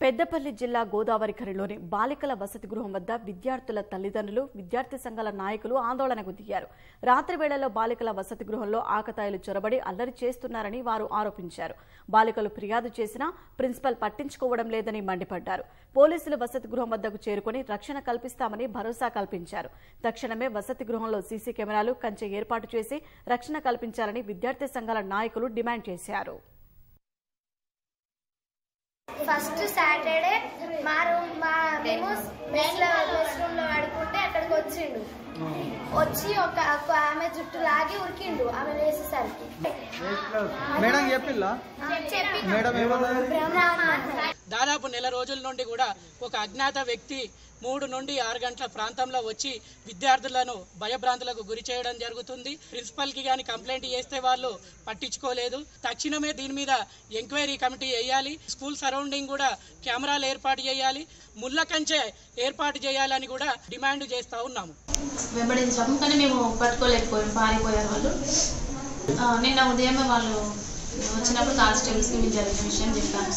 పెద్దపల్లి జిల్లా గోదావరిఖరిలోని బాలికల వసతి గృహం వద్ద విద్యార్థుల తల్లిదండ్రులు విద్యార్థి సంఘాల నాయకులు ఆందోళనకు దిగారు. రాత్రి వేళల్లో బాలికల వసతి గృహంలో ఆకతాయిలు చొరబడి అల్లరి చేస్తున్నారని వారు ఆరోపించారు. బాలికలు ఫిర్యాదు చేసినా ప్రిన్సిపల్ పట్టించుకోవడం లేదని మండిపడ్డారు. పోలీసులు వసతి గృహం వద్దకు చేరుకుని రక్షణ కల్పిస్తామని భరోసా కల్పించారు. తక్షణమే వసతి గృహంలో సీసీ కెమెరాలు కంచె ఏర్పాటు చేసి రక్షణ కల్పించాలని విద్యార్థి సంఘాల నాయకులు డిమాండ్ చేశారు. ఫస్ట్ సాటర్డే మా రూమ్ మా మేము మెస్లో మెస్ రూమ్లో పడుకుంటే అక్కడికి వచ్చిండు. వచ్చి ఒక ఆమె జుట్టు లాగి ఉరికిండు ఆమె వేసేసరికి. మేడం చెప్పిల్లా? చెప్పి మేడం ఏమన్నారు? దాదాపు నెల రోజుల నుండి కూడా ఒక అజ్ఞాత వ్యక్తి మూడు నుండి ఆరు గంటల ప్రాంతంలో వచ్చి విద్యార్థులను భయభ్రాంతులకు గురి చేయడం జరుగుతుంది. ప్రిన్సిపల్కి కానీ కంప్లైంట్ చేస్తే వాళ్ళు పట్టించుకోలేదు. తక్షణమే దీని మీద ఎంక్వైరీ కమిటీ వేయాలి. స్కూల్ సరౌండింగ్ కూడా కెమెరాలు ఏర్పాటు చేయాలి. ముళ్ళ కంచె ఏర్పాటు చేయాలని కూడా డిమాండ్ చేస్తూ ఉన్నాము. వెంబడించాము కానీ మేము పట్టుకోలేకపోయాం పారిపోయారు వాళ్ళు. నిన్న ఉదయమే వాళ్ళు వచ్చినప్పుడు కానిస్టేబుల్స్కి మీరు జరిగిన విషయం చెప్పాను